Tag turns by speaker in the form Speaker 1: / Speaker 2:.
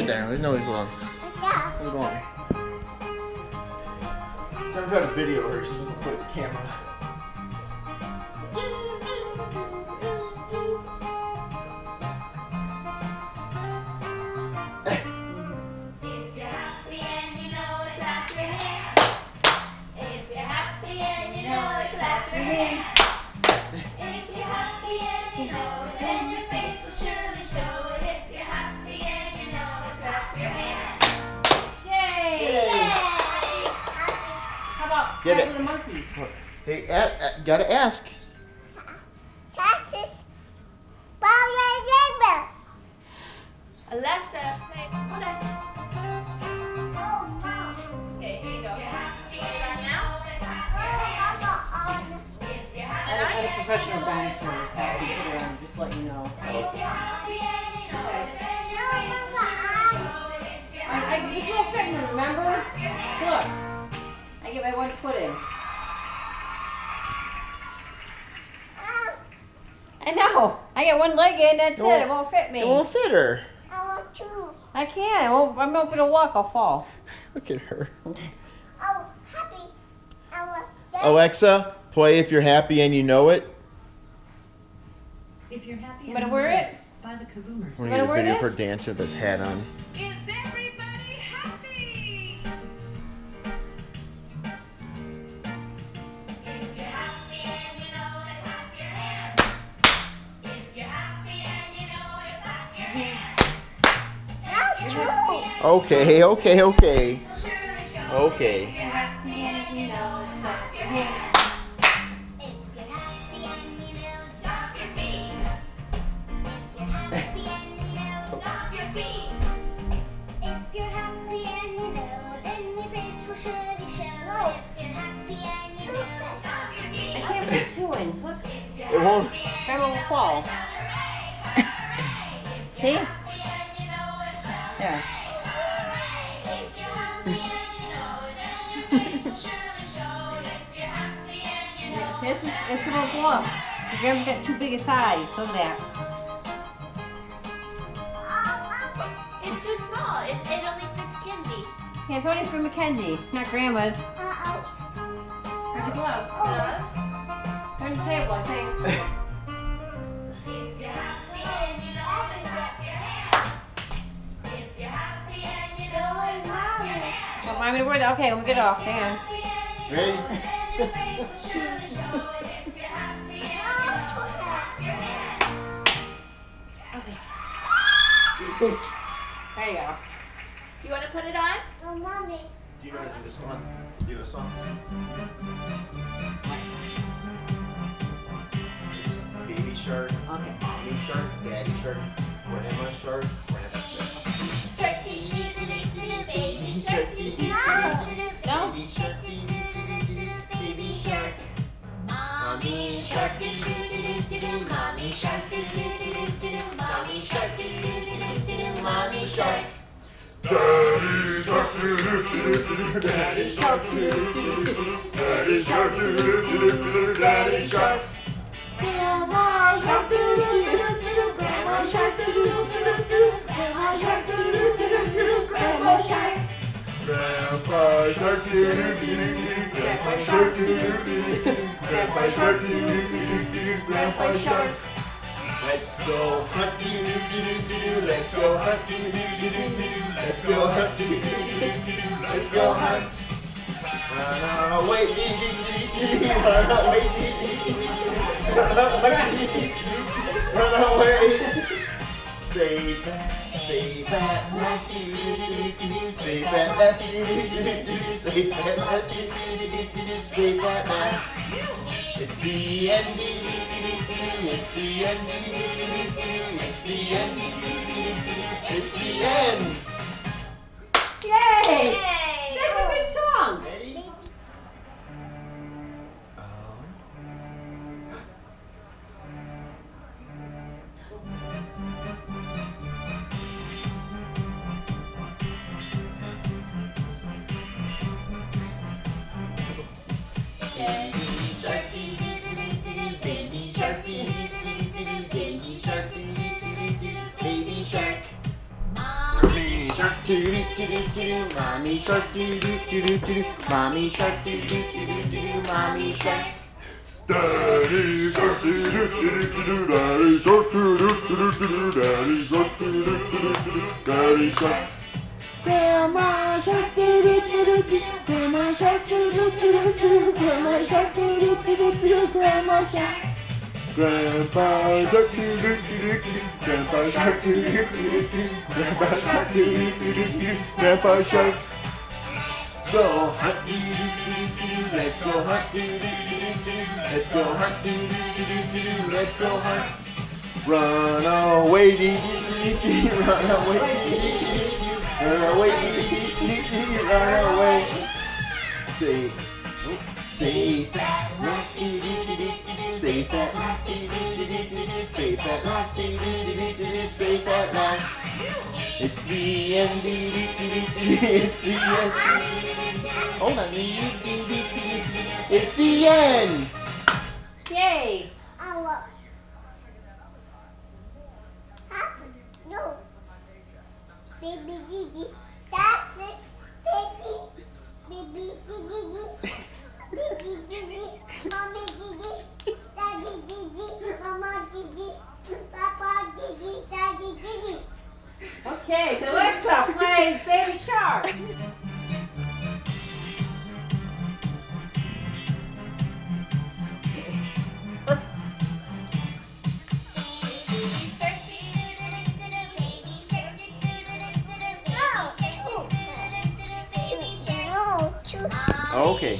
Speaker 1: it
Speaker 2: there. There's no, alone. Leave it alone. I'm trying to video her. She's supposed to put the camera. Get it.
Speaker 3: the monkey?
Speaker 2: Hey, a- a- gotta ask.
Speaker 1: Alexa, play. Hold on. Okay, here you go. On now. If you're
Speaker 3: I
Speaker 1: happy
Speaker 3: had a
Speaker 1: and
Speaker 3: professional
Speaker 1: know
Speaker 3: dancer.
Speaker 1: it,
Speaker 3: I can put it on, just let you know.
Speaker 1: If you're happy and you know it, then your face will surely show it. If you're
Speaker 3: I, I,
Speaker 1: happy
Speaker 3: this little thing, remember? Look. I get my one foot in. I know. I get one leg in, that's
Speaker 2: It
Speaker 3: it.
Speaker 2: won't-
Speaker 3: It won't fit me.
Speaker 2: It won't fit her.
Speaker 3: I can't. I can't. I'm not gonna walk. I'll fall.
Speaker 2: Look at her.
Speaker 4: Oh, happy.
Speaker 2: Alexa, play if you're happy and you know it.
Speaker 5: If you're happy
Speaker 3: You
Speaker 5: and
Speaker 3: gonna wear it?
Speaker 5: by the Kiboomers.
Speaker 2: We're
Speaker 3: You
Speaker 2: gonna
Speaker 3: wanna
Speaker 2: get a
Speaker 3: wear
Speaker 2: video
Speaker 3: this?
Speaker 2: for dancing with this hat on.
Speaker 3: Is
Speaker 1: put
Speaker 2: okay, okay. Okay.
Speaker 1: It
Speaker 2: won't.
Speaker 3: I will fall. See? There. This is this will go up. You ever get too big a size? Look at that.
Speaker 1: It's too small. It, it only fits Kenzie.
Speaker 3: Yeah, it's only for Mackenzie, not Grandma's.
Speaker 4: Uh-oh.
Speaker 3: Where's the gloves? Turn the table, I think. Want mommy to wear that? Okay, let me get it off. Hang on.
Speaker 2: Ready?
Speaker 3: There you go.
Speaker 1: Do you want to put it on?
Speaker 4: Oh, mommy.
Speaker 2: Do you know how to do this one? Do a song. It's baby shark,
Speaker 3: Okay.
Speaker 2: mommy shark, daddy shark, grandma shark, grandpa shark.
Speaker 1: Shark dee dee doo doo doo doo, baby shark dee dee doo doo doo doo, baby shark doo doo doo doo, baby shark. Mommy shark doo doo doo doo doo, mommy shark doo doo doo doo doo, mommy shark doo doo doo doo mommy shark.
Speaker 2: Daddy shark, daddy shark, daddy shark, daddy shark.
Speaker 1: Grandma shark grandma shark grandma shark grandma shark.
Speaker 2: Grandpa Shark. Grandpa Shark. Grandpa Shark. Grandpa Shark. Let's go hunt, do do do do do. Let's go hunt, do do do do do. Let's go hunt, do do do do do. Let's go hunt. Run away, dee dee dee dee. Run away, dee dee dee dee. Run away, dee dee dee. Run away. Safe, safe at last. dee dee dee dee dee. Safe at last. dee dee It's the end. It's the end. It's the end. It's the end.
Speaker 3: Yay!
Speaker 1: Yay!
Speaker 3: That's a good song.
Speaker 2: Ready? Oh.
Speaker 1: Baby doo doo doo doo.
Speaker 2: Mommy shark doo doo doo doo. Mommy shark doo doo doo doo. Mommy shark. Daddy shark doo doo doo doo. Daddy shark doo doo doo doo. Daddy shark doo doo doo doo. Daddy shark. Grandma shark doo doo doo doo. Grandma shark doo doo doo doo. Grandma shark doo doo doo doo doo. Grandma shark. Grandpa shark doo doo doo doo doo. Grandpa shark doo doo doo doo doo. Grandpa shark doo doo doo doo doo. Grandpa shark. Go hunt doo doo doo doo doo. Let's go hunt doo doo doo doo doo. Let's go hunt doo doo doo doo doo. Let's go hunt. Run away dee dee dee dee. Run away. Run away dee dee. Run away. Dee dee. Safe at last. Safe at last. Safe at last. It's the end. It's the end. Hold on. It's the end.
Speaker 3: Yay!
Speaker 4: I love. Happy. No. Baby Gigi. Sassy.
Speaker 3: Okay.